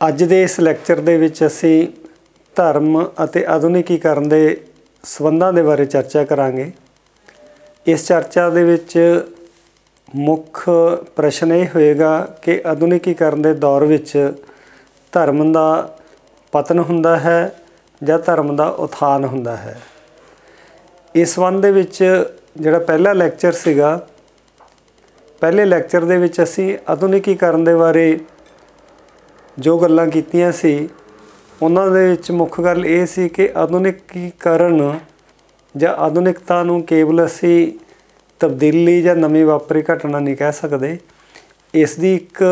ਅੱਜ ਦੇ ਇਸ ਲੈਕਚਰ ਦੇ ਵਿੱਚ ਅਸੀਂ ਧਰਮ ਅਤੇ ਆਧੁਨਿਕੀਕਰਨ ਦੇ ਸੰਬੰਧਾਂ ਦੇ ਬਾਰੇ ਚਰਚਾ ਕਰਾਂਗੇ। ਇਸ ਚਰਚਾ ਦੇ ਵਿੱਚ ਮੁੱਖ ਪ੍ਰਸ਼ਨ ਇਹ ਹੋਏਗਾ ਕਿ ਆਧੁਨਿਕੀਕਰਨ ਦੇ ਦੌਰ ਵਿੱਚ ਧਰਮ ਦਾ ਪਤਨ ਹੁੰਦਾ ਹੈ ਜਾਂ ਧਰਮ ਦਾ ਉਥਾਨ ਹੁੰਦਾ ਹੈ। ਇਸ ਸੰਬੰਧ ਦੇ ਵਿੱਚ ਜਿਹੜਾ ਪਹਿਲਾ ਲੈਕਚਰ ਸੀਗਾ, ਪਹਿਲੇ ਲੈਕਚਰ ਦੇ ਵਿੱਚ ਅਸੀਂ ਆਧੁਨਿਕੀਕਰਨ ਦੇ ਬਾਰੇ ਜੋ ਗੱਲਾਂ ਕੀਤੀਆਂ ਸੀ, ਉਹਨਾਂ ਦੇ ਵਿੱਚ ਮੁੱਖ ਗੱਲ ਇਹ ਸੀ ਕਿ ਆਧੁਨਿਕੀਕਰਨ ਜਾਂ ਆਧੁਨਿਕਤਾ ਨੂੰ ਕੇਵਲ ਅਸੀਂ ਤਬਦੀਲੀ ਜਾਂ ਨਵੀਂ ਵਾਪਰੀ ਘਟਨਾ ਨਹੀਂ ਕਹਿ ਸਕਦੇ। ਇਸ ਦੀ ਇੱਕ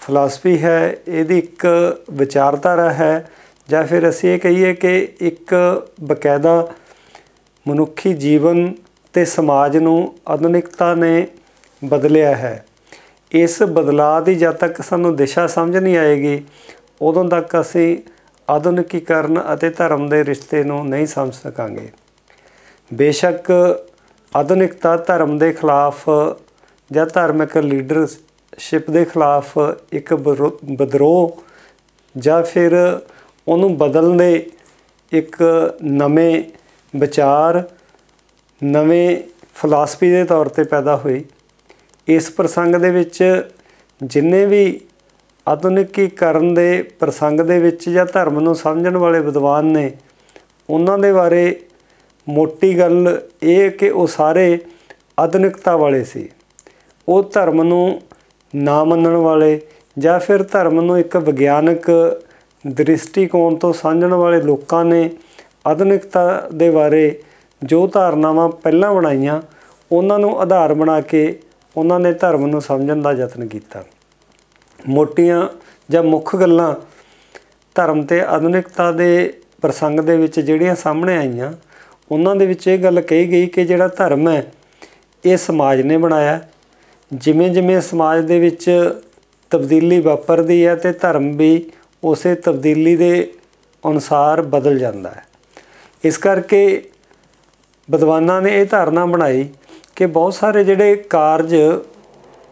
ਫਿਲਾਸਫੀ ਹੈ, ਇਹਦੀ ਇੱਕ ਵਿਚਾਰਧਾਰਾ ਹੈ, ਜਾਂ ਫਿਰ ਅਸੀਂ ਇਹ ਕਹੀਏ ਕਿ ਇੱਕ ਬਕਾਇਦਾ ਮਨੁੱਖੀ ਜੀਵਨ ਤੇ ਸਮਾਜ ਨੂੰ ਆਧੁਨਿਕਤਾ ਨੇ ਬਦਲਿਆ ਹੈ। ਇਸ ਬਦਲਾਅ ਦੀ ਜਦ ਤੱਕ ਸਾਨੂੰ ਦਿਸ਼ਾ ਸਮਝ ਨਹੀਂ ਆਏਗੀ, ਉਦੋਂ ਤੱਕ ਅਸੀਂ ਆਧੁਨਿਕੀਕਰਨ ਅਤੇ ਧਰਮ ਦੇ ਰਿਸ਼ਤੇ ਨੂੰ ਨਹੀਂ ਸਮਝ ਸਕਾਂਗੇ। ਬੇਸ਼ੱਕ ਆਧੁਨਿਕਤਾ ਧਰਮ ਦੇ ਖਿਲਾਫ ਜਾਂ ਧਾਰਮਿਕ ਲੀਡਰਸ਼ਿਪ ਦੇ ਖਿਲਾਫ ਇੱਕ ਵਿਦਰੋਹ ਜਾਂ ਫਿਰ ਉਹਨੂੰ ਬਦਲਣ ਦੇ ਇੱਕ ਨਵੇਂ ਵਿਚਾਰ, ਨਵੇਂ ਫਲਸਫੀ ਦੇ ਤੌਰ ਤੇ ਪੈਦਾ ਹੋਈ ਇਸ ਪ੍ਰਸੰਗ ਦੇ ਵਿੱਚ ਜਿੰਨੇ ਵੀ ਆਧੁਨਿਕੀਕਰਨ ਦੇ ਪ੍ਰਸੰਗ ਦੇ ਵਿੱਚ ਜਾਂ ਧਰਮ ਨੂੰ ਸਮਝਣ ਵਾਲੇ ਵਿਦਵਾਨ ਨੇ, ਉਹਨਾਂ ਦੇ ਬਾਰੇ ਮੋਟੀ ਗੱਲ ਇਹ ਕਿ ਉਹ ਸਾਰੇ ਆਧੁਨਿਕਤਾ ਵਾਲੇ ਸੀ। ਉਹ ਧਰਮ ਨੂੰ ਨਾ ਮੰਨਣ ਵਾਲੇ ਜਾਂ ਫਿਰ ਧਰਮ ਨੂੰ ਇੱਕ ਵਿਗਿਆਨਕ ਦ੍ਰਿਸ਼ਟੀਕੋਣ ਤੋਂ ਸਮਝਣ ਵਾਲੇ ਲੋਕਾਂ ਨੇ ਆਧੁਨਿਕਤਾ ਦੇ ਬਾਰੇ ਜੋ ਧਾਰਨਾਵਾਂ ਪਹਿਲਾਂ ਬਣਾਈਆਂ, ਉਹਨਾਂ ਨੂੰ ਆਧਾਰ ਬਣਾ ਕੇ ਉਹਨਾਂ ਨੇ ਧਰਮ ਨੂੰ ਸਮਝਣ ਦਾ ਯਤਨ ਕੀਤਾ। ਮੋਟੀਆਂ ਜਾਂ ਮੁੱਖ ਗੱਲਾਂ ਧਰਮ ਤੇ ਆਧੁਨਿਕਤਾ ਦੇ ਪ੍ਰਸੰਗ ਦੇ ਵਿੱਚ ਜਿਹੜੀਆਂ ਸਾਹਮਣੇ ਆਈਆਂ, ਉਹਨਾਂ ਦੇ ਵਿੱਚ ਇਹ ਗੱਲ ਕਹੀ ਗਈ ਕਿ ਜਿਹੜਾ ਧਰਮ ਹੈ, ਇਹ ਸਮਾਜ ਨੇ ਬਣਾਇਆ। ਜਿਵੇਂ ਜਿਵੇਂ ਸਮਾਜ ਦੇ ਵਿੱਚ ਤਬਦੀਲੀ ਵਾਪਰਦੀ ਹੈ ਤੇ ਧਰਮ ਵੀ ਉਸੇ ਤਬਦੀਲੀ ਦੇ ਅਨੁਸਾਰ ਬਦਲ ਜਾਂਦਾ ਹੈ। ਇਸ ਕਰਕੇ ਵਿਦਵਾਨਾਂ ਨੇ ਇਹ ਧਾਰਨਾ ਬਣਾਈ ਕਿ ਬਹੁਤ ਸਾਰੇ ਜਿਹੜੇ ਕਾਰਜ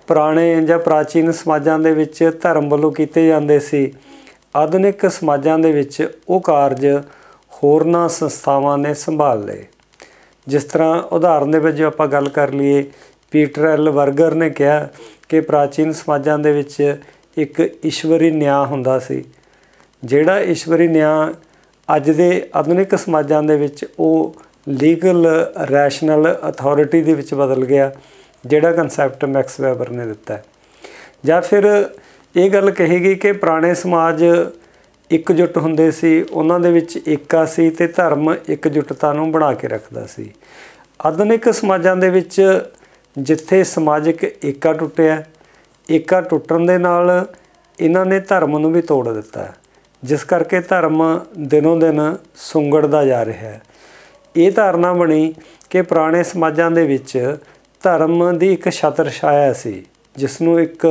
ਪੁਰਾਣੇ ਜਾਂ ਪ੍ਰਾਚੀਨ ਸਮਾਜਾਂ ਦੇ ਵਿੱਚ ਧਰਮ ਵੱਲੋਂ ਕੀਤੇ ਜਾਂਦੇ ਸੀ, ਆਧੁਨਿਕ ਸਮਾਜਾਂ ਦੇ ਵਿੱਚ ਉਹ ਕਾਰਜ ਹੋਰਨਾਂ ਸੰਸਥਾਵਾਂ ਨੇ ਸੰਭਾਲ ਲਏ। ਜਿਸ ਤਰ੍ਹਾਂ ਉਦਾਹਰਨ ਦੇ ਵਿੱਚ ਆਪਾਂ ਗੱਲ ਕਰ ਲਈਏ, ਪੀਟਰ ਐਲ ਵਰਗਰ ਨੇ ਕਿਹਾ ਕਿ ਪ੍ਰਾਚੀਨ ਸਮਾਜਾਂ ਦੇ ਵਿੱਚ ਇੱਕ ਈਸ਼ਵਰੀ ਨਿਆਂ ਹੁੰਦਾ ਸੀ। ਜਿਹੜਾ ਈਸ਼ਵਰੀ ਨਿਆਂ ਅੱਜ ਦੇ ਆਧੁਨਿਕ ਸਮਾਜਾਂ ਦੇ ਵਿੱਚ ਉਹ ਲੀਗਲ ਰੈਸ਼ਨਲ ਅਥਾਰਟੀ ਦੇ ਵਿੱਚ ਬਦਲ ਗਿਆ, ਜਿਹੜਾ ਕਨਸੈਪਟ ਮੈਕਸ ਵੈਬਰ ਨੇ ਦਿੱਤਾ ਹੈ। ਜਾਂ ਫਿਰ ਇਹ ਗੱਲ ਕਹੀ ਗਈ ਕਿ ਪੁਰਾਣੇ ਸਮਾਜ ਇਕਜੁੱਟ ਹੁੰਦੇ ਸੀ, ਉਹਨਾਂ ਦੇ ਵਿੱਚ ਏਕਾ ਸੀ ਤੇ ਧਰਮ ਇਕਜੁੱਟਤਾ ਨੂੰ ਬਣਾ ਕੇ ਰੱਖਦਾ ਸੀ। ਆਧੁਨਿਕ ਸਮਾਜਾਂ ਦੇ ਵਿੱਚ ਜਿੱਥੇ ਸਮਾਜਿਕ ਏਕਾ ਟੁੱਟਿਆ, ਏਕਾ ਟੁੱਟਣ ਦੇ ਨਾਲ ਇਹਨਾਂ ਨੇ ਧਰਮ ਨੂੰ ਵੀ ਤੋੜ ਦਿੱਤਾ। ਜਿਸ ਕਰਕੇ ਧਰਮ ਦਿਨੋਂ ਦਿਨ ਸੁੰਗੜਦਾ ਜਾ ਰਿਹਾ ਹੈ। ਇਹ ਧਾਰਨਾ ਬਣੀ ਕਿ ਪੁਰਾਣੇ ਸਮਾਜਾਂ ਦੇ ਵਿੱਚ ਧਰਮ ਦੀ ਇੱਕ ਛਤਰ ਛਾਇਆ ਸੀ ਜਿਸ ਨੂੰ ਇੱਕ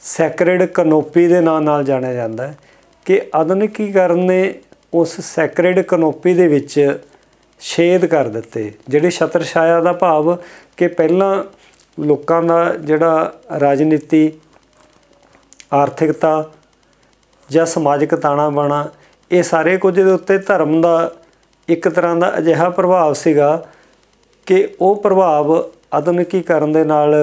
ਸੈਕਰੇਡ ਕਨੋਪੀ ਦੇ ਨਾਂ ਨਾਲ ਜਾਣਿਆ ਜਾਂਦਾ ਹੈ ਕਿ ਆਧੁਨਿਕੀਕਰਨ ਨੇ ਉਸ ਸੈਕਰੇਡ ਕਨੋਪੀ ਦੇ ਵਿੱਚ ਛੇਦ ਕਰ ਦਿੱਤੇ, ਜਿਹੜੇ ਛਤਰ ਛਾਇਆ ਦਾ ਭਾਵ ਕਿ ਪਹਿਲਾਂ ਲੋਕਾਂ ਦਾ ਜਿਹੜਾ ਰਾਜਨੀਤੀ, ਆਰਥਿਕਤਾ ਜਾਂ ਸਮਾਜਿਕ ਤਾਣਾ ਬਾਣਾ ਇਹ ਸਾਰੇ ਕੁਝ ਦੇ ਉੱਤੇ ਧਰਮ ਦਾ ਇੱਕ ਤਰ੍ਹਾਂ ਦਾ ਅਜਿਹਾ ਪ੍ਰਭਾਵ ਸੀਗਾ ਕਿ ਉਹ ਪ੍ਰਭਾਵ ਆਧੁਨਿਕੀਕਰਨ ਦੇ ਨਾਲ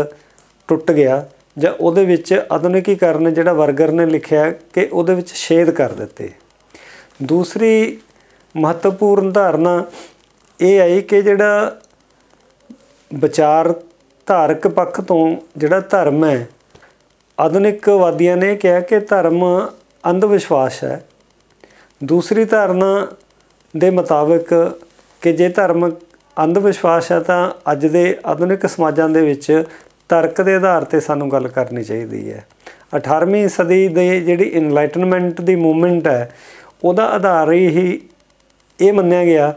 ਟੁੱਟ ਗਿਆ ਜਾਂ ਉਹਦੇ ਵਿੱਚ ਆਧੁਨਿਕੀਕਰਨ ਜਿਹੜਾ ਵਰਗਰ ਨੇ ਲਿਖਿਆ ਕਿ ਉਹਦੇ ਵਿੱਚ ਛੇਦ ਕਰ ਦਿੱਤੇ। ਦੂਸਰੀ ਮਹੱਤਵਪੂਰਨ ਧਾਰਨਾ ਇਹ ਆਈ ਕਿ ਜਿਹੜਾ ਵਿਚਾਰ ਧਾਰਕ ਪੱਖ ਤੋਂ ਜਿਹੜਾ ਧਰਮ ਹੈ, ਆਧੁਨਿਕਵਾਦੀਆਂ ਨੇ ਕਿਹਾ ਕਿ ਧਰਮ ਅੰਧ ਵਿਸ਼ਵਾਸ ਹੈ। ਦੂਸਰੀ ਧਾਰਨਾ ਦੇ ਮੁਤਾਬਕ ਕਿ ਜੇ ਧਰਮ ਅੰਧ ਵਿਸ਼ਵਾਸ ਹੈ ਤਾਂ ਅੱਜ ਦੇ ਆਧੁਨਿਕ ਸਮਾਜਾਂ ਦੇ ਵਿੱਚ ਤਰਕ ਦੇ ਆਧਾਰ ਤੇ ਸਾਨੂੰ ਗੱਲ ਕਰਨੀ ਚਾਹੀਦੀ ਹੈ। 18ਵੀਂ ਸਦੀ ਦੇ ਜਿਹੜੀ ਇਨਲਾਈਟਨਮੈਂਟ ਦੀ ਮੂਵਮੈਂਟ ਹੈ, ਉਹਦਾ ਆਧਾਰ ਹੀ ਇਹ ਮੰਨਿਆ ਗਿਆ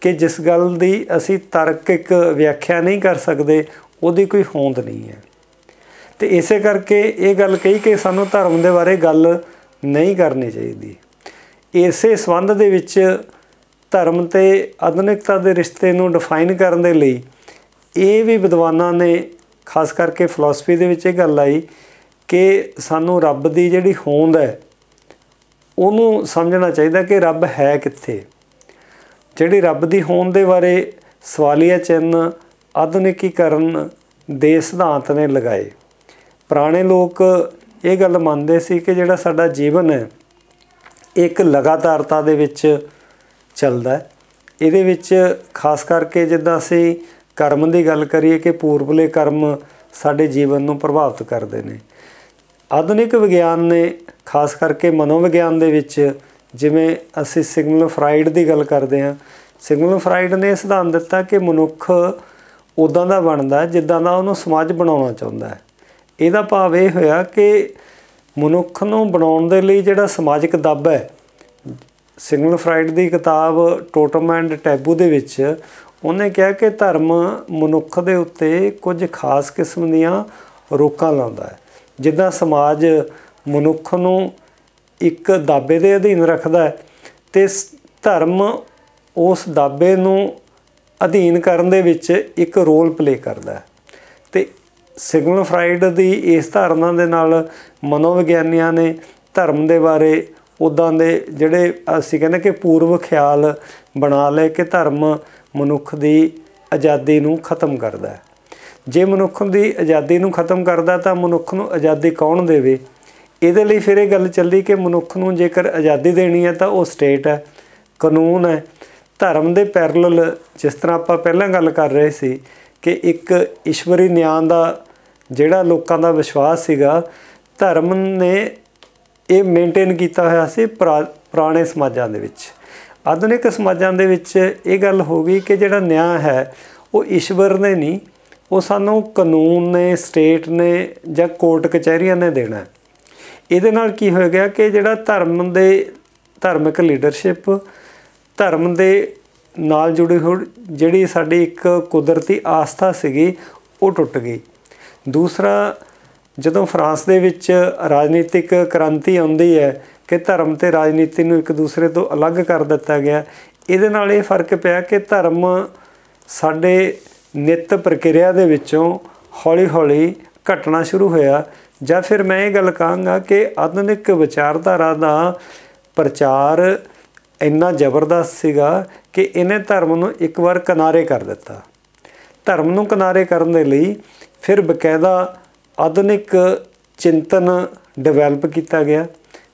ਕਿ ਜਿਸ ਗੱਲ ਦੀ ਅਸੀਂ ਤਰਕਿਕ ਵਿਆਖਿਆ ਨਹੀਂ ਕਰ ਸਕਦੇ, ਉਹਦੀ ਕੋਈ ਹੋਂਦ ਨਹੀਂ ਹੈ। ਤੇ ਇਸੇ ਕਰਕੇ ਇਹ ਗੱਲ ਕਹੀ ਕਿ ਸਾਨੂੰ ਧਰਮ ਦੇ ਬਾਰੇ ਗੱਲ ਨਹੀਂ ਕਰਨੀ ਚਾਹੀਦੀ। ਇਸੇ ਸੰਬੰਧ ਦੇ ਵਿੱਚ ਧਰਮ ਤੇ ਆਧੁਨਿਕਤਾ ਦੇ ਰਿਸ਼ਤੇ ਨੂੰ ਡਿਫਾਈਨ ਕਰਨ ਦੇ ਲਈ ਇਹ ਵੀ ਵਿਦਵਾਨਾਂ ਨੇ ਖਾਸ ਕਰਕੇ ਫਿਲਾਸਫੀ ਦੇ ਵਿੱਚ ਇਹ ਗੱਲ ਆਈ ਕਿ ਸਾਨੂੰ ਰੱਬ ਦੀ ਜਿਹੜੀ ਹੋਂਦ ਹੈ, ਉਹਨੂੰ ਸਮਝਣਾ ਚਾਹੀਦਾ ਕਿ ਰੱਬ ਹੈ ਕਿੱਥੇ। ਜਿਹੜੀ ਰੱਬ ਦੀ ਹੋਂਦ ਦੇ ਬਾਰੇ ਸਵਾਲੀਆ ਚਿੰਨ ਆਧੁਨਿਕੀਕਰਨ ਦੇ ਸਿਧਾਂਤ ਨੇ ਲਗਾਏ। ਪੁਰਾਣੇ ਲੋਕ ਇਹ ਗੱਲ ਮੰਨਦੇ ਸੀ ਕਿ ਜਿਹੜਾ ਸਾਡਾ ਜੀਵਨ ਹੈ, ਇੱਕ ਲਗਾਤਾਰਤਾ ਦੇ ਵਿੱਚ ਚੱਲਦਾ ਇਹਦੇ ਵਿੱਚ ਖਾਸ ਕਰਕੇ ਜਿੱਦਾਂ ਅਸੀਂ ਕਰਮ ਦੀ ਗੱਲ ਕਰੀਏ ਕਿ ਪੂਰਬਲੇ ਕਰਮ ਸਾਡੇ ਜੀਵਨ ਨੂੰ ਪ੍ਰਭਾਵਿਤ ਕਰਦੇ ਨੇ। ਆਧੁਨਿਕ ਵਿਗਿਆਨ ਨੇ ਖਾਸ ਕਰਕੇ ਮਨੋਵਿਗਿਆਨ ਦੇ ਵਿੱਚ ਜਿਵੇਂ ਅਸੀਂ ਸਿਗਮਲ ਫਰਾਇਡ ਦੀ ਗੱਲ ਕਰਦੇ ਹਾਂ ਸਿਗਮਲ ਫਰਾਇਡ ਨੇ ਸਿਧਾਂਤ ਦਿੱਤਾ ਕਿ ਮਨੁੱਖ ਉਦਾਂ ਦਾ ਬਣਦਾ ਜਿੱਦਾਂ ਦਾ ਉਹਨੂੰ ਸਮਾਜ ਬਣਾਉਣਾ ਚਾਹੁੰਦਾ ਹੈ। ਇਹਦਾ ਭਾਵ ਇਹ ਹੋਇਆ ਕਿ ਮਨੁੱਖ ਨੂੰ ਬਣਾਉਣ ਦੇ ਲਈ ਜਿਹੜਾ ਸਮਾਜਿਕ ਦੱਬ ਹੈ ਸਿਗਮਲ ਫਰਾਇਡ ਦੀ ਕਿਤਾਬ ਟੋਟਮ ਐਂਡ ਟੈਬੂ ਦੇ ਵਿੱਚ ਉਹਨੇ ਕਿਹਾ ਕਿ ਧਰਮ ਮਨੁੱਖ ਦੇ ਉੱਤੇ ਕੁਝ ਖਾਸ ਕਿਸਮ ਦੀਆਂ ਰੋਕਾਂ ਲਾਉਂਦਾ ਹੈ। ਜਿੱਦਾਂ ਸਮਾਜ ਮਨੁੱਖ ਨੂੰ ਇੱਕ ਦਾਬੇ ਦੇ ਅਧੀਨ ਰੱਖਦਾ ਹੈ ਤੇ ਧਰਮ ਉਸ ਦਾਬੇ ਨੂੰ ਅਧੀਨ ਕਰਨ ਦੇ ਵਿੱਚ ਇੱਕ ਰੋਲ ਪਲੇ ਕਰਦਾ ਹੈ। ਤੇ ਸਿਗਮੰਡ ਫਰਾਇਡ ਦੀ ਇਸ ਧਾਰਨਾ ਦੇ ਨਾਲ ਮਨੋਵਿਗਿਆਨੀਆਂ ਨੇ ਧਰਮ ਦੇ ਬਾਰੇ ਉਦਾਂ ਦੇ ਜਿਹੜੇ ਅਸੀਂ ਕਹਿੰਦੇ ਕਿ ਪੂਰਵ ਖਿਆਲ ਬਣਾ ਲਏ ਕਿ ਧਰਮ ਮਨੁੱਖ ਦੀ ਆਜ਼ਾਦੀ ਨੂੰ ਖਤਮ ਕਰਦਾ ਹੈ। ਜੇ ਮਨੁੱਖ ਦੀ ਆਜ਼ਾਦੀ ਨੂੰ ਖਤਮ ਕਰਦਾ ਤਾਂ ਮਨੁੱਖ ਨੂੰ ਆਜ਼ਾਦੀ ਕੌਣ ਦੇਵੇ? ਇਹਦੇ ਲਈ ਫਿਰ ਇਹ ਗੱਲ ਚੱਲਦੀ ਕਿ ਮਨੁੱਖ ਨੂੰ ਜੇਕਰ ਆਜ਼ਾਦੀ ਦੇਣੀ ਹੈ ਤਾਂ ਉਹ ਸਟੇਟ ਹੈ, ਕਾਨੂੰਨ ਹੈ। ਧਰਮ ਦੇ ਪੈਰਲਲ ਜਿਸ ਤਰ੍ਹਾਂ ਆਪਾਂ ਪਹਿਲਾਂ ਗੱਲ ਕਰ ਰਹੇ ਸੀ ਕਿ ਇੱਕ ਈਸ਼ਵਰੀ ਨਿਆਂ ਦਾ ਜਿਹੜਾ ਲੋਕਾਂ ਦਾ ਵਿਸ਼ਵਾਸ ਸੀਗਾ, ਧਰਮ ਨੇ ਇਹ ਮੇਨਟੇਨ ਕੀਤਾ ਹੋਇਆ ਸੀ ਪੁਰਾਣੇ ਸਮਾਜਾਂ ਦੇ ਵਿੱਚ। ਆਧੁਨਿਕ ਸਮਾਜਾਂ ਦੇ ਵਿੱਚ ਇਹ ਗੱਲ ਹੋ ਗਈ ਕਿ ਜਿਹੜਾ ਨਿਆਂ ਹੈ, ਉਹ ਈਸ਼ਵਰ ਨੇ ਨਹੀਂ, ਉਹ ਸਾਨੂੰ ਕਾਨੂੰਨ ਨੇ, ਸਟੇਟ ਨੇ ਜਾਂ ਕੋਰਟ ਕਚਹਿਰੀਆਂ ਨੇ ਦੇਣਾ ਇਹਦੇ ਨਾਲ ਕੀ ਹੋ ਗਿਆ ਕਿ ਜਿਹੜਾ ਧਰਮ ਦੇ ਧਾਰਮਿਕ ਲੀਡਰਸ਼ਿਪ ਧਰਮ ਦੇ ਨਾਲ ਜੁੜੀ ਹੋਈ ਜਿਹੜੀ ਸਾਡੀ ਇੱਕ ਕੁਦਰਤੀ ਆਸਥਾ ਸੀਗੀ, ਉਹ ਟੁੱਟ ਗਈ। ਦੂਸਰਾ ਜਦੋਂ ਫਰਾਂਸ ਦੇ ਵਿੱਚ ਰਾਜਨੀਤਿਕ ਕ੍ਰਾਂਤੀ ਆਉਂਦੀ ਹੈ ਕਿ ਧਰਮ ਤੇ ਰਾਜਨੀਤੀ ਨੂੰ ਇੱਕ ਦੂਸਰੇ ਤੋਂ ਅਲੱਗ ਕਰ ਦਿੱਤਾ ਗਿਆ, ਇਹਦੇ ਨਾਲ ਇਹ ਫ਼ਰਕ ਪਿਆ ਕਿ ਧਰਮ ਸਾਡੇ ਨਿਤ ਪ੍ਰਕਿਰਿਆ ਦੇ ਵਿੱਚੋਂ ਹੌਲੀ-ਹੌਲੀ ਘਟਣਾ ਸ਼ੁਰੂ ਹੋਇਆ। ਜਾਂ ਫਿਰ ਮੈਂ ਇਹ ਗੱਲ ਕਹਾਂਗਾ ਕਿ ਆਧੁਨਿਕ ਵਿਚਾਰਧਾਰਾ ਦਾ ਪ੍ਰਚਾਰ ਇੰਨਾ ਜ਼ਬਰਦਸਤ ਸੀਗਾ ਕਿ ਇਹਨੇ ਧਰਮ ਨੂੰ ਇੱਕ ਵਾਰ ਕਿਨਾਰੇ ਕਰ ਦਿੱਤਾ। ਧਰਮ ਨੂੰ ਕਿਨਾਰੇ ਕਰਨ ਦੇ ਲਈ ਫਿਰ ਬਕਾਇਦਾ ਆਧੁਨਿਕ ਚਿੰਤਨ ਡਿਵੈਲਪ ਕੀਤਾ ਗਿਆ,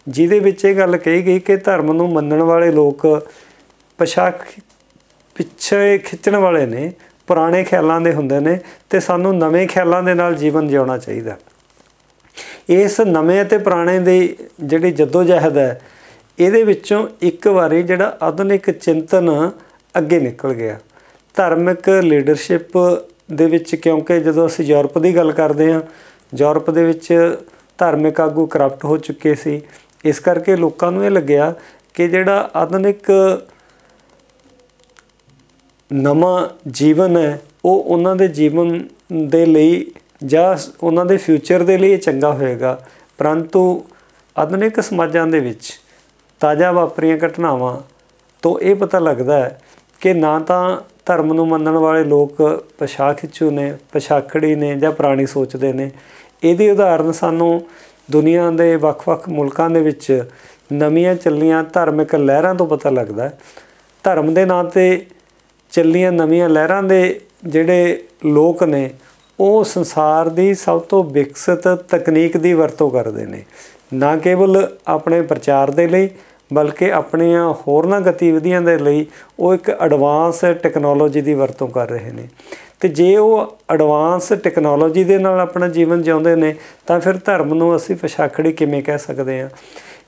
ਜਿਹਦੇ ਵਿੱਚ ਇਹ ਗੱਲ ਕਹੀ ਗਈ ਕਿ ਧਰਮ ਨੂੰ ਮੰਨਣ ਵਾਲੇ ਲੋਕ ਪਛਾਖ ਪਿੱਛੇ ਖਿੱਚਣ ਵਾਲੇ ਨੇ, ਪੁਰਾਣੇ ਖਿਆਲਾਂ ਦੇ ਹੁੰਦੇ ਨੇ ਤੇ ਸਾਨੂੰ ਨਵੇਂ ਖਿਆਲਾਂ ਦੇ ਨਾਲ ਜੀਵਨ ਜਿਉਣਾ ਚਾਹੀਦਾ। ਇਸ ਨਵੇਂ ਅਤੇ ਪੁਰਾਣੇ ਦੀ ਜਿਹੜੀ ਜਦੋਜਹਿਦ ਹੈ, ਇਹਦੇ ਵਿੱਚੋਂ ਇੱਕ ਵਾਰੀ ਜਿਹੜਾ ਆਧੁਨਿਕ ਚਿੰਤਨ ਅੱਗੇ ਨਿਕਲ ਗਿਆ। ਧਾਰਮਿਕ ਲੀਡਰਸ਼ਿਪ ਦੇ ਵਿੱਚ ਕਿਉਂਕਿ ਜਦੋਂ ਅਸੀਂ ਯੂਰਪ ਦੀ ਗੱਲ ਕਰਦੇ ਹਾਂ ਯੂਰਪ ਦੇ ਵਿੱਚ ਧਾਰਮਿਕ ਆਗੂ ਕਰਪਟ ਹੋ ਚੁੱਕੇ ਸੀ। ਇਸ ਕਰਕੇ ਲੋਕਾਂ ਨੂੰ ਇਹ ਲੱਗਿਆ ਕਿ ਜਿਹੜਾ ਆਧੁਨਿਕ ਨਵਾਂ ਜੀਵਨ ਹੈ, ਉਹ ਉਹਨਾਂ ਦੇ ਜੀਵਨ ਦੇ ਲਈ ਜਾਂ ਉਹਨਾਂ ਦੇ ਫਿਊਚਰ ਦੇ ਲਈ ਚੰਗਾ ਹੋਏਗਾ। ਪਰੰਤੂ ਆਧੁਨਿਕ ਸਮਾਜਾਂ ਦੇ ਵਿੱਚ ਤਾਜ਼ਾ ਵਾਪਰੀਆਂ ਘਟਨਾਵਾਂ ਤੋਂ ਇਹ ਪਤਾ ਲੱਗਦਾ ਹੈ ਕਿ ਨਾ ਤਾਂ ਧਰਮ ਨੂੰ ਮੰਨਣ ਵਾਲੇ ਲੋਕ ਪਛਾਖਿਚੂ ਨੇ ਪਛਾਖੜੀ ਨੇ ਜਾਂ ਪੁਰਾਣੀ ਸੋਚਦੇ ਨੇ। ਇਹਦੀ ਉਦਾਹਰਨ ਸਾਨੂੰ ਦੁਨੀਆ ਦੇ ਵੱਖ-ਵੱਖ ਮੁਲਕਾਂ ਦੇ ਵਿੱਚ ਨਵੀਆਂ ਚੱਲੀਆਂ ਧਾਰਮਿਕ ਲਹਿਰਾਂ ਤੋਂ ਪਤਾ ਲੱਗਦਾ ਧਰਮ ਦੇ ਨਾਂ ਤੇ ਚੱਲੀਆਂ ਨਵੀਆਂ ਲਹਿਰਾਂ ਦੇ ਜਿਹੜੇ ਲੋਕ ਨੇ, ਉਹ ਸੰਸਾਰ ਦੀ ਸਭ ਤੋਂ ਵਿਕਸਿਤ ਤਕਨੀਕ ਦੀ ਵਰਤੋਂ ਕਰਦੇ ਨੇ। ਨਾ ਕੇਵਲ ਆਪਣੇ ਪ੍ਰਚਾਰ ਦੇ ਲਈ ਬਲਕਿ ਆਪਣੀਆਂ ਹੋਰਨਾਂ ਗਤੀਵਿਧੀਆਂ ਦੇ ਲਈ ਉਹ ਇੱਕ ਐਡਵਾਂਸ ਟੈਕਨੋਲੋਜੀ ਦੀ ਵਰਤੋਂ ਕਰ ਰਹੇ ਨੇ। ਤੇ ਜੇ ਉਹ ਐਡਵਾਂਸ ਟੈਕਨੋਲੋਜੀ ਦੇ ਨਾਲ ਆਪਣਾ ਜੀਵਨ ਜਿਉਂਦੇ ਨੇ, ਤਾਂ ਫਿਰ ਧਰਮ ਨੂੰ ਅਸੀਂ ਪਛਾਖੜੀ ਕਿਵੇਂ ਕਹਿ ਸਕਦੇ ਹਾਂ?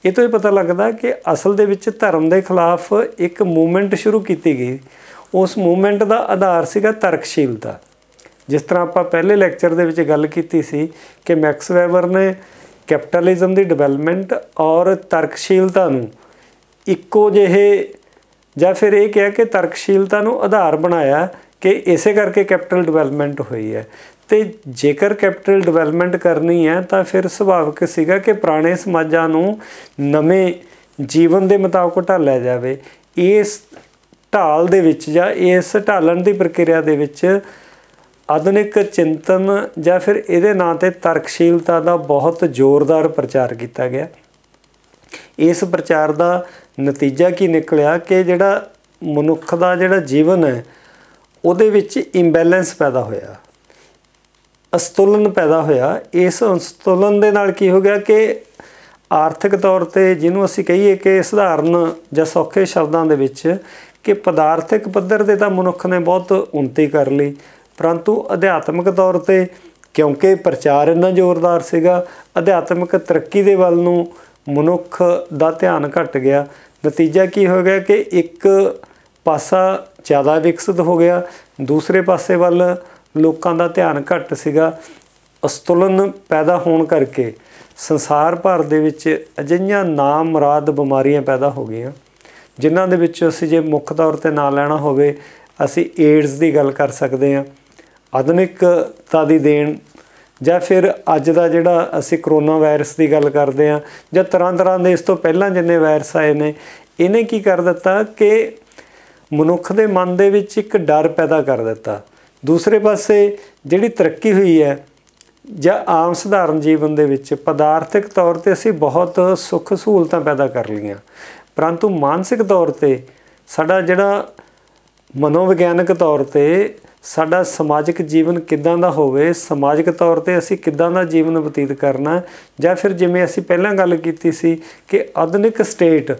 ਇਹ ਤੋਂ ਇਹ ਪਤਾ ਲੱਗਦਾ ਕਿ ਅਸਲ ਦੇ ਵਿੱਚ ਧਰਮ ਦੇ ਖਿਲਾਫ ਇੱਕ ਮੂਵਮੈਂਟ ਸ਼ੁਰੂ ਕੀਤੀ ਗਈ। ਉਸ ਮੂਵਮੈਂਟ ਦਾ ਆਧਾਰ ਸੀਗਾ ਤਰਕਸ਼ੀਲਤਾ। ਜਿਸ ਤਰ੍ਹਾਂ ਆਪਾਂ ਪਹਿਲੇ ਲੈਕਚਰ ਦੇ ਵਿੱਚ ਗੱਲ ਕੀਤੀ ਸੀ ਕਿ ਮੈਕਸ ਵੈਬਰ ਨੇ ਕੈਪੀਟਲਿਜ਼ਮ ਦੀ ਡਿਵੈਲਪਮੈਂਟ ਔਰ ਤਰਕਸ਼ੀਲਤਾ ਨੂੰ ਇੱਕੋ ਜਿਹੇ ਜਾਂ ਫਿਰ ਇਹ ਕਿਹਾ ਕਿ ਤਰਕਸ਼ੀਲਤਾ ਨੂੰ ਆਧਾਰ ਬਣਾਇਆ ਕਿ ਇਸੇ ਕਰਕੇ ਕੈਪੀਟਲ ਡਿਵੈਲਪਮੈਂਟ ਹੋਈ ਹੈ। ਤੇ ਜੇਕਰ ਕੈਪੀਟਲ ਡਿਵੈਲਪਮੈਂਟ ਕਰਨੀ ਹੈ, ਤਾਂ ਫਿਰ ਸੁਭਾਵਿਕ ਸੀਗਾ ਕਿ ਪੁਰਾਣੇ ਸਮਾਜਾਂ ਨੂੰ ਨਵੇਂ ਜੀਵਨ ਦੇ ਮੁਤਾਬਕ ਢਾਲਿਆ ਜਾਵੇ। ਇਸ ਢਾਲ ਦੇ ਵਿੱਚ ਜਾਂ ਇਸ ਢਾਲਣ ਦੀ ਪ੍ਰਕਿਰਿਆ ਦੇ ਵਿੱਚ ਆਧੁਨਿਕ ਚਿੰਤਨ ਜਾਂ ਫਿਰ ਇਹਦੇ ਨਾਂ ਤੇ ਤਰਕਸ਼ੀਲਤਾ ਦਾ ਬਹੁਤ ਜ਼ੋਰਦਾਰ ਪ੍ਰਚਾਰ ਕੀਤਾ ਗਿਆ। ਇਸ ਪ੍ਰਚਾਰ ਦਾ ਨਤੀਜਾ ਕੀ ਨਿਕਲਿਆ ਕਿ ਜਿਹੜਾ ਮਨੁੱਖ ਦਾ ਜਿਹੜਾ ਜੀਵਨ ਹੈ, ਉਹਦੇ ਵਿੱਚ ਇੰਬੈਲੈਂਸ ਪੈਦਾ ਹੋਇਆ। ਅਸਤੁਲਨ ਪੈਦਾ ਹੋਇਆ। ਇਸ ਅਸਤੁਲਨ ਦੇ ਨਾਲ ਕੀ ਹੋ ਗਿਆ ਕਿ ਆਰਥਿਕ ਤੌਰ ਤੇ ਜਿਹਨੂੰ ਅਸੀਂ ਕਹੀਏ ਕਿ ਸਧਾਰਨ ਜਾਂ ਸੌਖੇ ਸ਼ਬਦਾਂ ਦੇ ਵਿੱਚ ਕਿ ਪਦਾਰਥਿਕ ਪੱਧਰ ਤੇ ਤਾਂ ਮਨੁੱਖ ਨੇ ਬਹੁਤ ਉન્નਤੀ ਕਰ ਲਈ, ਪਰੰਤੂ ਅਧਿਆਤਮਿਕ ਤੌਰ ਤੇ ਕਿਉਂਕਿ ਪ੍ਰਚਾਰ ਇੰਨਾ ਜ਼ੋਰਦਾਰ ਸੀਗਾ, ਅਧਿਆਤਮਿਕ ਤਰੱਕੀ ਦੇ ਵੱਲ ਨੂੰ ਮਨੁੱਖ ਦਾ ਧਿਆਨ ਘਟ ਗਿਆ। ਨਤੀਜਾ ਕੀ ਹੋ ਗਿਆ ਕਿ ਇੱਕ ਪਾਸਾ ਜ਼ਿਆਦਾ ਵਿਕਸਿਤ ਹੋ ਗਿਆ। ਦੂਸਰੇ ਪਾਸੇ ਵੱਲ ਲੋਕਾਂ ਦਾ ਧਿਆਨ ਘੱਟ ਸੀਗਾ। ਅਸਤੁਲਨ ਪੈਦਾ ਹੋਣ ਕਰਕੇ ਸੰਸਾਰ ਭਰ ਦੇ ਵਿੱਚ ਅਜਿਹੀਆਂ ਨਾਮਰਾਦ ਬਿਮਾਰੀਆਂ ਪੈਦਾ ਹੋ ਗਈਆਂ, ਜਿਨ੍ਹਾਂ ਦੇ ਵਿੱਚ ਅਸੀਂ ਜੇ ਮੁੱਖ ਤੌਰ ਤੇ ਨਾਂ ਲੈਣਾ ਹੋਵੇ, ਅਸੀਂ ਏਡਸ ਦੀ ਗੱਲ ਕਰ ਸਕਦੇ ਹਾਂ। ਆਧੁਨਿਕਤਾ ਦੀ ਦੇਣ ਜਾਂ ਫਿਰ ਅੱਜ ਦਾ ਜਿਹੜਾ ਅਸੀਂ ਕਰੋਨਾ ਵਾਇਰਸ ਦੀ ਗੱਲ ਕਰਦੇ ਹਾਂ, ਜਾਂ ਤਰ੍ਹਾਂ ਤਰ੍ਹਾਂ ਦੇ ਇਸ ਤੋਂ ਪਹਿਲਾਂ ਜਿੰਨੇ ਵਾਇਰਸ ਆਏ ਨੇ, ਇਹਨੇ ਕੀ ਕਰ ਦਿੱਤਾ ਕਿ ਮਨੁੱਖ ਦੇ ਮਨ ਦੇ ਵਿੱਚ ਇੱਕ ਡਰ ਪੈਦਾ ਕਰ ਦਿੱਤਾ। ਦੂਸਰੇ ਪਾਸੇ ਜਿਹੜੀ ਤਰੱਕੀ ਹੋਈ ਹੈ, ਜਾਂ ਆਮ ਸਧਾਰਨ ਜੀਵਨ ਦੇ ਵਿੱਚ ਪਦਾਰਥਿਕ ਤੌਰ ਤੇ ਅਸੀਂ ਬਹੁਤ ਸੁੱਖ ਸਹੂਲਤਾਂ ਪੈਦਾ ਕਰ ਲਈਆਂ। ਪਰੰਤੂ ਮਾਨਸਿਕ ਤੌਰ ਤੇ ਸਾਡਾ ਜਿਹੜਾ ਮਨੋਵਿਗਿਆਨਕ ਤੌਰ ਤੇ ਸਾਡਾ ਸਮਾਜਿਕ ਜੀਵਨ ਕਿੱਦਾਂ ਦਾ ਹੋਵੇ, ਸਮਾਜਿਕ ਤੌਰ ਤੇ ਅਸੀਂ ਕਿੱਦਾਂ ਦਾ ਜੀਵਨ ਬਤੀਤ ਕਰਨਾ, ਜਾਂ ਫਿਰ ਜਿਵੇਂ ਅਸੀਂ ਪਹਿਲਾਂ ਗੱਲ ਕੀਤੀ ਸੀ ਕਿ ਆਧੁਨਿਕ ਸਟੇਟ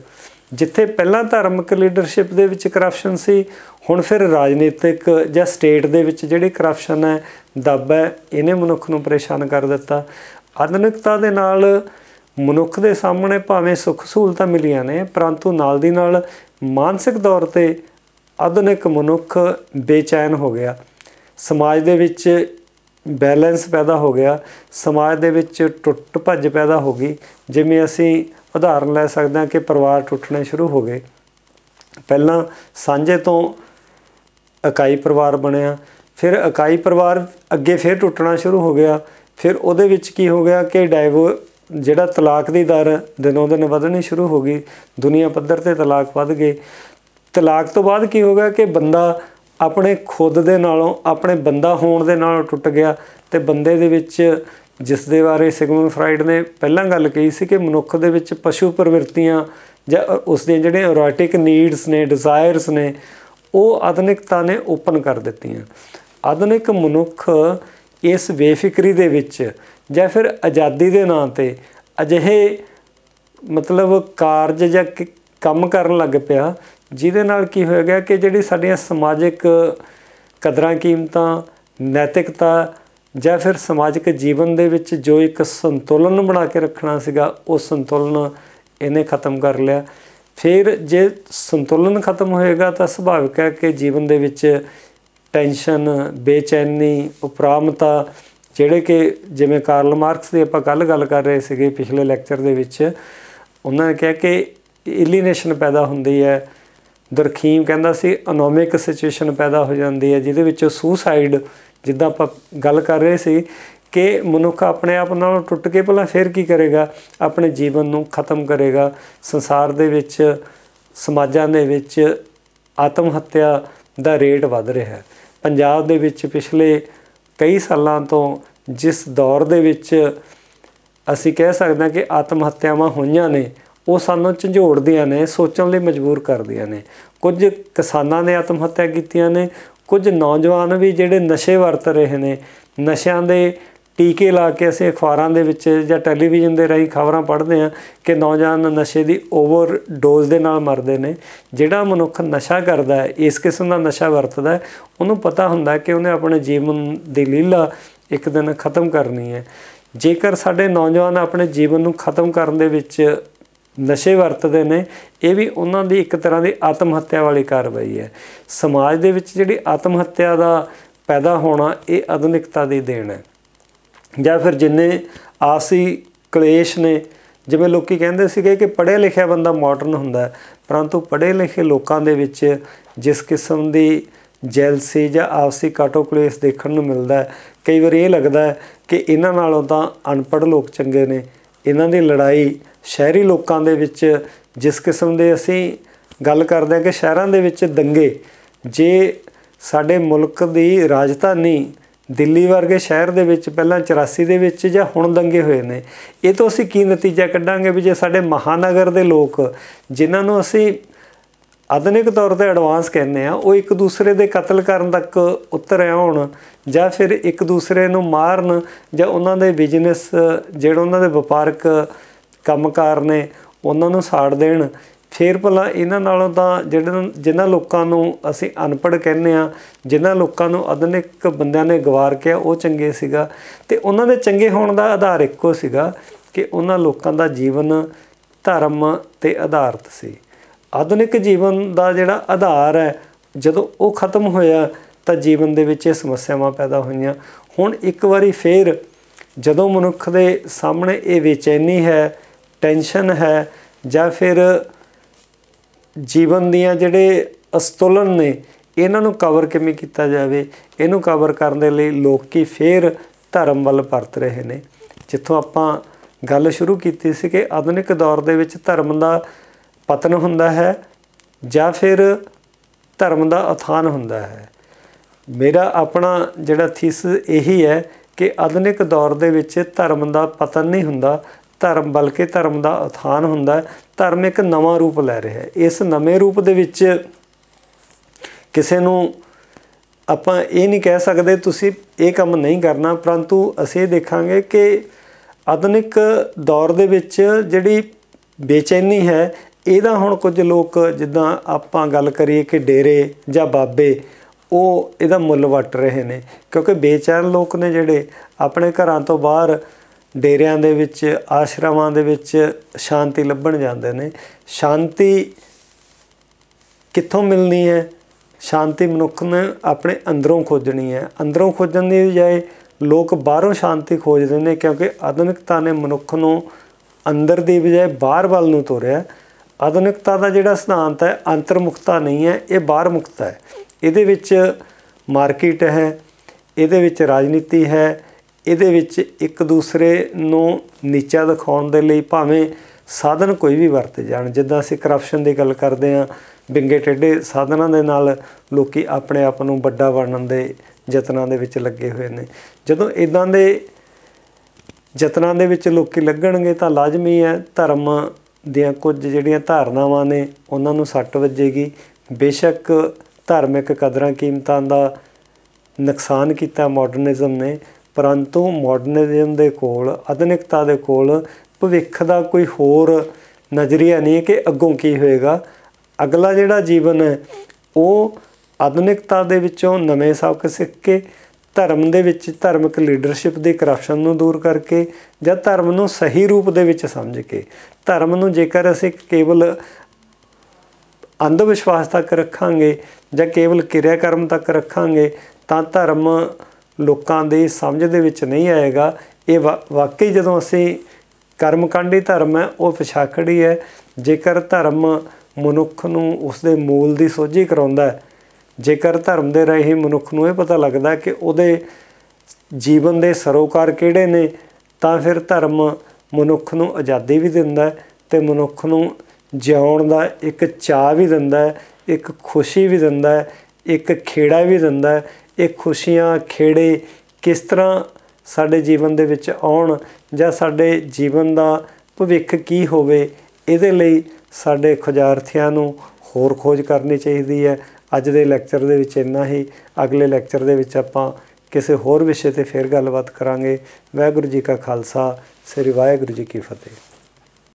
ਜਿੱਥੇ ਪਹਿਲਾਂ ਧਾਰਮਿਕ ਲੀਡਰਸ਼ਿਪ ਦੇ ਵਿੱਚ ਕਰਪਸ਼ਨ ਸੀ, ਹੁਣ ਫਿਰ ਰਾਜਨੀਤਿਕ ਜਾਂ ਸਟੇਟ ਦੇ ਵਿੱਚ ਜਿਹੜੀ ਕਰਪਸ਼ਨ ਹੈ, ਦੱਬ ਹੈ, ਇਹਨੇ ਮਨੁੱਖ ਨੂੰ ਪਰੇਸ਼ਾਨ ਕਰ ਦਿੱਤਾ। ਆਧੁਨਿਕਤਾ ਦੇ ਨਾਲ ਮਨੁੱਖ ਦੇ ਸਾਹਮਣੇ ਭਾਵੇਂ ਸੁੱਖ ਸਹੂਲਤਾਂ ਮਿਲੀਆਂ ਨੇ, ਪਰੰਤੂ ਨਾਲ ਦੀ ਨਾਲ ਮਾਨਸਿਕ ਤੌਰ ਤੇ ਆਧੁਨਿਕ ਮਨੁੱਖ ਬੇਚੈਨ ਹੋ ਗਿਆ। ਸਮਾਜ ਦੇ ਵਿੱਚ ਬੈਲੈਂਸ ਪੈਦਾ ਹੋ ਗਿਆ। ਸਮਾਜ ਦੇ ਵਿੱਚ ਟੁੱਟ ਭੱਜ ਪੈਦਾ ਹੋ ਗਈ। ਜਿਵੇਂ ਅਸੀਂ ਉਦਾਹਰਨ ਲੈ ਸਕਦੇ ਹਾਂ ਕਿ ਪਰਿਵਾਰ ਟੁੱਟਣੇ ਸ਼ੁਰੂ ਹੋ ਗਏ। ਪਹਿਲਾਂ ਸਾਂਝੇ ਤੋਂ ਇਕਾਈ ਪਰਿਵਾਰ ਬਣਿਆ। ਫਿਰ ਇਕਾਈ ਪਰਿਵਾਰ ਅੱਗੇ ਫਿਰ ਟੁੱਟਣਾ ਸ਼ੁਰੂ ਹੋ ਗਿਆ। ਫਿਰ ਉਹਦੇ ਵਿੱਚ ਕੀ ਹੋ ਗਿਆ ਕਿ ਡਾਈਵੋ ਜਿਹੜਾ ਤਲਾਕ ਦੀ ਦਰ ਦਿਨੋਂ ਦਿਨ ਵਧਣੀ ਸ਼ੁਰੂ ਹੋ ਗਈ। ਦੁਨੀਆ ਪੱਧਰ ਤੇ ਤਲਾਕ ਵੱਧ ਗਏ। ਤਲਾਕ ਤੋਂ ਬਾਅਦ ਕੀ ਹੋ ਗਿਆ ਕਿ ਬੰਦਾ ਆਪਣੇ ਖੁਦ ਦੇ ਨਾਲੋਂ, ਆਪਣੇ ਬੰਦਾ ਹੋਣ ਦੇ ਨਾਲੋਂ ਟੁੱਟ ਗਿਆ ਤੇ ਬੰਦੇ ਦੇ ਵਿੱਚ ਜਿਸ ਦੇ ਬਾਰੇ ਸਿਗਮੰਡ ਫਰਾਇਡ ਨੇ ਪਹਿਲਾਂ ਗੱਲ ਕਹੀ ਸੀ ਕਿ ਮਨੁੱਖ ਦੇ ਵਿੱਚ ਪਸ਼ੂ ਪ੍ਰਵਿਰਤੀਆਂ ਜਾਂ ਉਸ ਦੀਆਂ ਜਿਹੜੀਆਂ ਇਰੋਟਿਕ ਨੀਡਸ ਨੇ ਡਿਜ਼ਾਇਰਸ ਨੇ, ਉਹ ਆਧੁਨਿਕਤਾ ਨੇ ਓਪਨ ਕਰ ਦਿੱਤੀਆਂ। ਆਧੁਨਿਕ ਮਨੁੱਖ ਇਸ ਬੇਫਿਕਰੀ ਦੇ ਵਿੱਚ ਜਾਂ ਫਿਰ ਆਜ਼ਾਦੀ ਦੇ ਨਾਂ ਤੇ ਅਜਿਹੇ ਮਤਲਬ ਕਾਰਜ ਜਾਂ ਕੰਮ ਕਰਨ ਲੱਗ ਪਿਆ ਜਿਹਦੇ ਨਾਲ ਕੀ ਹੋਏਗਾ ਕਿ ਜਿਹੜੀ ਸਾਡੀਆਂ ਸਮਾਜਿਕ ਕਦਰਾਂ, ਕੀਮਤਾਂ, ਨੈਤਿਕਤਾ ਜਾਂ ਫਿਰ ਸਮਾਜਿਕ ਜੀਵਨ ਦੇ ਵਿੱਚ ਜੋ ਇੱਕ ਸੰਤੁਲਨ ਬਣਾ ਕੇ ਰੱਖਣਾ ਸੀਗਾ, ਉਹ ਸੰਤੁਲਨ ਇਹਨੇ ਖਤਮ ਕਰ ਲਿਆ। ਫਿਰ ਜੇ ਸੰਤੁਲਨ ਖਤਮ ਹੋਏਗਾ ਤਾਂ ਸੁਭਾਵਿਕ ਹੈ ਕਿ ਜੀਵਨ ਦੇ ਵਿੱਚ ਟੈਨਸ਼ਨ, ਬੇਚੈਨੀ, ਉਪਰਾਮਤਾ, ਜਿਹੜੇ ਕਿ ਜਿਵੇਂ ਕਾਰਲ ਮਾਰਕਸ ਦੀ ਆਪਾਂ ਕੱਲ ਗੱਲ ਕਰ ਰਹੇ ਸੀਗੇ ਪਿਛਲੇ ਲੈਕਚਰ ਦੇ ਵਿੱਚ, ਉਹਨਾਂ ਨੇ ਕਿਹਾ ਕਿ ਇਲੀਨੇਸ਼ਨ ਪੈਦਾ ਹੁੰਦੀ ਹੈ। ਦਰਖੀਮ ਕਹਿੰਦਾ ਸੀ, ਅਨੋਮਿਕ ਸਿਚੁਏਸ਼ਨ ਪੈਦਾ ਹੋ ਜਾਂਦੀ ਹੈ, ਜਿਹਦੇ ਵਿੱਚ ਸੁਸਾਈਡ ਜਿੱਦਾਂ ਆਪਾਂ ਗੱਲ ਕਰ ਰਹੇ ਸੀ ਕਿ ਮਨੁੱਖ ਆਪਣੇ ਆਪ ਨਾਲ ਟੁੱਟ ਕੇ ਭਲਾ ਫਿਰ ਕੀ ਕਰੇਗਾ? ਆਪਣੇ ਜੀਵਨ ਨੂੰ ਖਤਮ ਕਰੇਗਾ। ਸੰਸਾਰ ਦੇ ਵਿੱਚ, ਸਮਾਜਾਂ ਦੇ ਵਿੱਚ ਆਤਮ ਹੱਤਿਆ ਦਾ ਰੇਟ ਵੱਧ ਰਿਹਾ ਹੈ। ਪੰਜਾਬ ਦੇ ਵਿੱਚ ਪਿਛਲੇ ਕਈ ਸਾਲਾਂ ਤੋਂ ਜਿਸ ਦੌਰ ਦੇ ਵਿੱਚ ਅਸੀਂ ਕਹਿ ਸਕਦੇ ਹਾਂ ਕਿ ਆਤਮ ਹੱਤਿਆਵਾਂ ਹੋਈਆਂ ਨੇ ਉਹ ਸਾਨੂੰ ਝੰਜੋੜਦੀਆਂ ਨੇ, ਸੋਚਣ ਲਈ ਮਜਬੂਰ ਕਰਦੀਆਂ ਨੇ। ਕੁਝ ਕਿਸਾਨਾਂ ਨੇ ਆਤਮ ਹੱਤਿਆ ਕੀਤੀਆਂ ਨੇ, ਕੁਝ ਨੌਜਵਾਨ ਵੀ ਜਿਹੜੇ ਨਸ਼ੇ ਵਰਤ ਰਹੇ ਨੇ। ਨਸ਼ਿਆਂ ਦੇ ਟੀਕੇ ਲਾ ਕੇ ਅਸੀਂ ਅਖਬਾਰਾਂ ਦੇ ਵਿੱਚ ਜਾਂ ਟੈਲੀਵਿਜ਼ਨ ਦੇ ਰਾਹੀਂ ਖਬਰਾਂ ਪੜ੍ਹਦੇ ਆ ਕਿ ਨੌਜਵਾਨ ਨਸ਼ੇ ਦੀ ਓਵਰ ਡੋਜ਼ ਦੇ ਨਾਲ ਮਰਦੇ ਨੇ। ਜਿਹੜਾ ਮਨੁੱਖ ਨਸ਼ਾ ਕਰਦਾ ਹੈ, ਇਸ ਕਿਸਮ ਦਾ ਨਸ਼ਾ ਵਰਤਦਾ ਹੈ, ਉਹਨੂੰ ਪਤਾ ਹੁੰਦਾ ਕਿ ਉਹਨੇ ਆਪਣੇ ਜੀਵਨ ਦੀ ਲੀਲਾ ਇੱਕ ਦਿਨ ਖਤਮ ਕਰਨੀ ਹੈ। ਜੇਕਰ ਸਾਡੇ ਨੌਜਵਾਨ ਆਪਣੇ ਜੀਵਨ ਨੂੰ ਖਤਮ ਕਰਨ ਦੇ ਵਿੱਚ ਨਸ਼ੇ ਵਰਤਦੇ ਨੇ, ਇਹ ਵੀ ਉਹਨਾਂ ਦੀ ਇੱਕ ਤਰ੍ਹਾਂ ਦੀ ਆਤਮ ਹੱਤਿਆ ਵਾਲੀ ਕਾਰਵਾਈ ਹੈ। ਸਮਾਜ ਦੇ ਵਿੱਚ ਜਿਹੜੀ ਆਤਮ ਹੱਤਿਆ ਦਾ ਪੈਦਾ ਹੋਣਾ, ਇਹ ਆਧੁਨਿਕਤਾ ਦੀ ਦੇਣ ਹੈ। ਜਾਂ ਫਿਰ ਜਿੰਨੇ ਆਸੀ ਕਲੇਸ਼ ਨੇ, ਜਿਵੇਂ ਲੋਕੀ ਕਹਿੰਦੇ ਸੀਗੇ ਕਿ ਪੜ੍ਹਿਆ ਲਿਖਿਆ ਬੰਦਾ ਮਾਡਰਨ ਹੁੰਦਾ ਪਰੰਤੂ ਪੜ੍ਹੇ ਲਿਖੇ ਲੋਕਾਂ ਦੇ ਵਿੱਚ ਜਿਸ ਕਿਸਮ ਦੀ ਜੈਲਸੀ ਜਾਂ ਆਪਸੀ ਕਾਟੋ ਕਲੇਸ਼ ਦੇਖਣ ਨੂੰ ਮਿਲਦਾ ਕਈ ਵਾਰ ਇਹ ਲੱਗਦਾ ਕਿ ਇਹਨਾਂ ਨਾਲੋਂ ਤਾਂ ਅਨਪੜ੍ਹ ਲੋਕ ਚੰਗੇ ਨੇ। ਇਹਨਾਂ ਦੀ ਲੜਾਈ ਸ਼ਹਿਰੀ ਲੋਕਾਂ ਦੇ ਵਿੱਚ ਜਿਸ ਕਿਸਮ ਦੇ ਅਸੀਂ ਗੱਲ ਕਰਦੇ ਹਾਂ ਕਿ ਸ਼ਹਿਰਾਂ ਦੇ ਵਿੱਚ ਦੰਗੇ, ਜੇ ਸਾਡੇ ਮੁਲਕ ਦੀ ਰਾਜਧਾਨੀ ਦਿੱਲੀ ਵਰਗੇ ਸ਼ਹਿਰ ਦੇ ਵਿੱਚ ਪਹਿਲਾਂ 84 ਦੇ ਵਿੱਚ ਜਾਂ ਹੁਣ ਦੰਗੇ ਹੋਏ ਨੇ, ਇਹ ਤੋਂ ਅਸੀਂ ਕੀ ਨਤੀਜਾ ਕੱਢਾਂਗੇ ਵੀ ਜੇ ਸਾਡੇ ਮਹਾਨਗਰ ਦੇ ਲੋਕ ਜਿਨ੍ਹਾਂ ਨੂੰ ਅਸੀਂ ਆਧੁਨਿਕ ਤੌਰ ਤੇ ਐਡਵਾਂਸ ਕਹਿੰਦੇ ਆ ਉਹ ਇੱਕ ਦੂਸਰੇ ਦੇ ਕਤਲ ਕਰਨ ਤੱਕ ਉਤਰ ਆਉਣ ਜਾਂ ਫਿਰ ਇੱਕ ਦੂਸਰੇ ਨੂੰ ਮਾਰਨ ਜਾਂ ਉਹਨਾਂ ਦੇ ਬਿਜ਼ਨਸ ਜਿਹੜੇ ਉਹਨਾਂ ਦੇ ਵਪਾਰਕ ਕੰਮਕਾਰ ਨੇ ਉਹਨਾਂ ਨੂੰ ਸਾੜ ਦੇਣ। ਫੇਰ ਭਲਾ ਇਹਨਾਂ ਨਾਲੋਂ ਤਾਂ ਜਿਹੜੇ ਜਿਨ੍ਹਾਂ ਲੋਕਾਂ ਨੂੰ ਅਸੀਂ ਅਨਪੜ੍ਹ ਕਹਿੰਦੇ ਆ ਜਿਨ੍ਹਾਂ ਲੋਕਾਂ ਨੂੰ ਆਧੁਨਿਕ ਬੰਦਿਆਂ ਨੇ ਗਵਾਰ ਕਿਹਾ, ਉਹ ਚੰਗੇ ਸੀਗਾ। ਤੇ ਉਹਨਾਂ ਦੇ ਚੰਗੇ ਹੋਣ ਦਾ ਆਧਾਰ ਇੱਕੋ ਸੀਗਾ ਕਿ ਉਹਨਾਂ ਲੋਕਾਂ ਦਾ ਜੀਵਨ ਧਰਮ ਤੇ ਆਧਾਰਿਤ ਸੀ। ਆਧੁਨਿਕ ਜੀਵਨ ਦਾ ਜਿਹੜਾ ਆਧਾਰ ਹੈ, ਜਦੋਂ ਉਹ ਖਤਮ ਹੋਇਆ, ਤਾਂ ਜੀਵਨ ਦੇ ਵਿੱਚ ਇਹ ਸਮੱਸਿਆਵਾਂ ਪੈਦਾ ਹੋਈਆਂ। ਹੁਣ ਇੱਕ ਵਾਰੀ ਫੇਰ ਜਦੋਂ ਮਨੁੱਖ ਦੇ ਸਾਹਮਣੇ ਇਹ ਬੇਚੈਨੀ ਹੈ ਟੈਨਸ਼ਨ ਹੈ ਜਾਂ ਫਿਰ ਜੀਵਨ ਦੀਆਂ ਜਿਹੜੇ ਅਸਤੁਲਨ ਨੇ, ਇਹਨਾਂ ਨੂੰ ਕਵਰ ਕਿਵੇਂ ਕੀਤਾ ਜਾਵੇ? ਇਹਨੂੰ ਕਵਰ ਕਰਨ ਦੇ ਲਈ ਲੋਕੀ ਫੇਰ ਧਰਮ ਵੱਲ ਪਰਤ ਰਹੇ ਨੇ। ਜਿੱਥੋਂ ਆਪਾਂ ਗੱਲ ਸ਼ੁਰੂ ਕੀਤੀ ਸੀ ਕਿ ਆਧੁਨਿਕ ਦੌਰ ਦੇ ਵਿੱਚ ਧਰਮ ਦਾ ਪਤਨ ਹੁੰਦਾ ਹੈ ਜਾਂ ਫਿਰ ਧਰਮ ਦਾ ਉਥਾਨ ਹੁੰਦਾ ਹੈ। ਮੇਰਾ ਆਪਣਾ ਜਿਹੜਾ ਥੀਸ ਇਹੀ ਹੈ ਕਿ ਆਧੁਨਿਕ ਦੌਰ ਦੇ ਵਿੱਚ ਧਰਮ ਦਾ ਪਤਨ ਨਹੀਂ ਹੁੰਦਾ ਧਰਮ ਬਲਕਿ ਧਰਮ ਦਾ ਉਥਾਨ ਹੁੰਦਾ ਧਰਮ ਇੱਕ ਨਵਾਂ ਰੂਪ ਲੈ ਰਿਹਾ ਹੈ। ਇਸ ਨਵੇਂ ਰੂਪ ਦੇ ਵਿੱਚ ਕਿਸੇ ਨੂੰ ਆਪਾਂ ਇਹ ਨਹੀਂ ਕਹਿ ਸਕਦੇ ਤੁਸੀਂ ਇਹ ਕੰਮ ਨਹੀਂ ਕਰਨਾ, ਪਰੰਤੂ ਅਸੀਂ ਇਹ ਦੇਖਾਂਗੇ ਕਿ ਆਧੁਨਿਕ ਦੌਰ ਦੇ ਵਿੱਚ ਜਿਹੜੀ ਬੇਚੈਨੀ ਹੈ, ਇਹਦਾ ਹੁਣ ਕੁਝ ਲੋਕ ਜਿੱਦਾਂ ਆਪਾਂ ਗੱਲ ਕਰੀਏ ਕਿ ਡੇਰੇ ਜਾਂ ਬਾਬੇ, ਉਹ ਇਹਦਾ ਮੁੱਲ ਵਟ ਰਹੇ ਨੇ। ਕਿਉਂਕਿ ਬੇਚੈਨ ਲੋਕ ਨੇ ਜਿਹੜੇ, ਆਪਣੇ ਘਰਾਂ ਤੋਂ ਬਾਹਰ ਡੇਰਿਆਂ ਦੇ ਵਿੱਚ, ਆਸ਼ਰਮਾਂ ਦੇ ਵਿੱਚ ਸ਼ਾਂਤੀ ਲੱਭਣ ਜਾਂਦੇ ਨੇ। ਸ਼ਾਂਤੀ ਕਿੱਥੋਂ ਮਿਲਣੀ ਹੈ? ਸ਼ਾਂਤੀ ਮਨੁੱਖ ਨੇ ਆਪਣੇ ਅੰਦਰੋਂ ਖੋਜਣੀ ਹੈ। ਅੰਦਰੋਂ ਖੋਜਣ ਦੀ ਬਜਾਏ ਲੋਕ ਬਾਹਰੋਂ ਸ਼ਾਂਤੀ ਖੋਜਦੇ ਨੇ ਕਿਉਂਕਿ ਆਧੁਨਿਕਤਾ ਨੇ ਮਨੁੱਖ ਨੂੰ ਅੰਦਰ ਦੀ ਬਜਾਏ ਬਾਹਰ ਵੱਲ ਨੂੰ ਤੋਰਿਆ। ਆਧੁਨਿਕਤਾ ਦਾ ਜਿਹੜਾ ਸਿਧਾਂਤ ਹੈ, ਅੰਤਰਮੁਖਤਾ ਨਹੀਂ ਹੈ, ਇਹ ਬਾਹਰ ਮੁਕਤਾ ਹੈ। ਇਹਦੇ ਵਿੱਚ ਮਾਰਕੀਟ ਹੈ, ਇਹਦੇ ਵਿੱਚ ਰਾਜਨੀਤੀ ਹੈ ਇਹਦੇ ਵਿੱਚ ਇੱਕ ਦੂਸਰੇ ਨੂੰ ਨੀਚਾ ਦਿਖਾਉਣ ਦੇ ਲਈ ਭਾਵੇਂ ਸਾਧਨ ਕੋਈ ਵੀ ਵਰਤੇ ਜਾਣ। ਜਿੱਦਾਂ ਅਸੀਂ ਕਰਪਸ਼ਨ ਦੀ ਗੱਲ ਕਰਦੇ ਆਂ ਬਿੰਗੇ ਟੇਡੇ ਸਾਧਨਾਂ ਦੇ ਨਾਲ ਲੋਕੀ ਆਪਣੇ ਆਪ ਨੂੰ ਵੱਡਾ ਬਣਨ ਦੇ ਯਤਨਾਂ ਦੇ ਵਿੱਚ ਲੱਗੇ ਹੋਏ ਨੇ। ਜਦੋਂ ਇਦਾਂ ਦੇ ਯਤਨਾਂ ਦੇ ਵਿੱਚ ਲੋਕੀ ਲੱਗਣਗੇ ਤਾਂ ਲਾਜ਼ਮੀ ਹੈ, ਧਰਮ ਦੀਆਂ ਕੁਝ ਜਿਹੜੀਆਂ ਧਾਰਨਾਵਾਂ ਨੇ, ਉਹਨਾਂ ਨੂੰ ਸੱਟ ਵੱਜੇਗੀ। ਬੇਸ਼ੱਕ ਧਾਰਮਿਕ ਕਦਰਾਂ ਕੀਮਤਾਂ ਦਾ ਨੁਕਸਾਨ ਕੀਤਾ ਮਾਡਰਨਿਜ਼ਮ ਨੇ ਪਰੰਤੂ ਮਾਡਰਨਿਜ਼ਮ ਦੇ ਕੋਲ, ਆਧੁਨਿਕਤਾ ਦੇ ਕੋਲ ਭਵਿੱਖ ਦਾ ਕੋਈ ਹੋਰ ਨਜ਼ਰੀਆ ਨਹੀਂ ਕਿ ਅੱਗੋਂ ਕੀ ਹੋਏਗਾ। ਅਗਲਾ ਜਿਹੜਾ ਜੀਵਨ ਹੈ, ਉਹ ਆਧੁਨਿਕਤਾ ਦੇ ਵਿੱਚੋਂ ਨਵੇਂ ਸਬਕ ਸਿੱਖ ਕੇ ਧਰਮ ਦੇ ਵਿੱਚ ਧਾਰਮਿਕ ਲੀਡਰਸ਼ਿਪ ਦੀ ਕਰਪਸ਼ਨ ਨੂੰ ਦੂਰ ਕਰਕੇ ਜਾਂ ਧਰਮ ਨੂੰ ਸਹੀ ਰੂਪ ਦੇ ਵਿੱਚ ਸਮਝ ਕੇ ਧਰਮ ਨੂੰ ਜੇਕਰ ਅਸੀਂ ਕੇਵਲ ਅੰਧ ਵਿਸ਼ਵਾਸ ਤੱਕ ਰੱਖਾਂਗੇ ਜਾਂ ਕੇਵਲ ਕਿਰਿਆ ਕਰਮ ਤੱਕ ਰੱਖਾਂਗੇ, ਤਾਂ ਧਰਮ ਲੋਕਾਂ ਦੀ ਸਮਝ ਦੇ ਵਿੱਚ ਨਹੀਂ ਆਏਗਾ। ਇਹ ਵਾਕਈ ਜਦੋਂ ਅਸੀਂ ਕਰਮਕਾਂਡੀ ਧਰਮ ਹੈ, ਉਹ ਪਛਾਖੜੀ ਹੈ। ਜੇਕਰ ਧਰਮ ਮਨੁੱਖ ਨੂੰ ਉਸ ਦੇ ਮੂਲ ਦੀ ਸੋਝੀ ਕਰਾਉਂਦਾ ਹੈ, ਜੇਕਰ ਧਰਮ ਦੇ ਰਾਹੀਂ ਮਨੁੱਖ ਨੂੰ ਇਹ ਪਤਾ ਲੱਗਦਾ ਕਿ ਉਹਦੇ ਜੀਵਨ ਦੇ ਸਰੋਕਾਰ ਕਿਹੜੇ ਨੇ, ਤਾਂ ਫਿਰ ਧਰਮ ਮਨੁੱਖ ਨੂੰ ਆਜ਼ਾਦੀ ਵੀ ਦਿੰਦਾ ਤੇ ਮਨੁੱਖ ਨੂੰ ਜਿਉਣ ਦਾ ਇੱਕ ਚਾਹ ਵੀ ਦਿੰਦਾ ਇੱਕ ਖੁਸ਼ੀ ਵੀ ਦਿੰਦਾ ਇੱਕ ਖੇੜਾ ਵੀ ਦਿੰਦਾ ਇਹ ਖੁਸ਼ੀਆਂ, ਖੇੜੇ ਕਿਸ ਤਰ੍ਹਾਂ ਸਾਡੇ ਜੀਵਨ ਦੇ ਵਿੱਚ ਆਉਣ ਜਾਂ ਸਾਡੇ ਜੀਵਨ ਦਾ ਭਵਿੱਖ ਕੀ ਹੋਵੇ, ਇਹਦੇ ਲਈ ਸਾਡੇ ਖੁਜਾਰਥੀਆਂ ਨੂੰ ਹੋਰ ਖੋਜ ਕਰਨੀ ਚਾਹੀਦੀ ਹੈ। ਅੱਜ ਦੇ ਲੈਕਚਰ ਦੇ ਵਿੱਚ ਇੰਨਾ ਹੀ। ਅਗਲੇ ਲੈਕਚਰ ਦੇ ਵਿੱਚ ਆਪਾਂ ਕਿਸੇ ਹੋਰ ਵਿਸ਼ੇ ਤੇ ਫਿਰ ਗੱਲਬਾਤ ਕਰਾਂਗੇ। ਵਾਹਿਗੁਰੂ ਜੀ ਕਾ ਖਾਲਸਾ, ਸ੍ਰੀ ਵਾਹਿਗੁਰੂ ਜੀ ਕੀ ਫਤਿਹ।